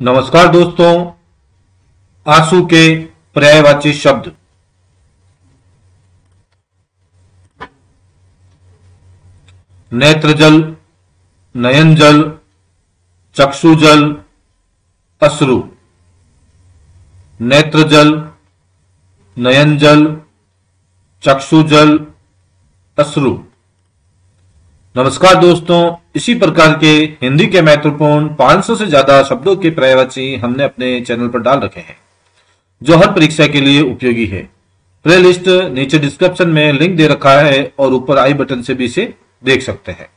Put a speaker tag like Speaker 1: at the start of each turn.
Speaker 1: नमस्कार दोस्तों, आँसू के पर्यायवाची शब्द। नेत्रजल नयन जल चक्षुजल, अश्रु। नेत्रजल नयन जल चक्षुजल, अश्रु। नमस्कार दोस्तों, इसी प्रकार के हिंदी के महत्वपूर्ण 500 से ज़्यादा शब्दों के पर्यायवाची हमने अपने चैनल पर डाल रखे हैं, जो हर परीक्षा के लिए उपयोगी है। प्ले लिस्ट नीचे डिस्क्रिप्शन में लिंक दे रखा है और ऊपर आई बटन से भी इसे देख सकते हैं।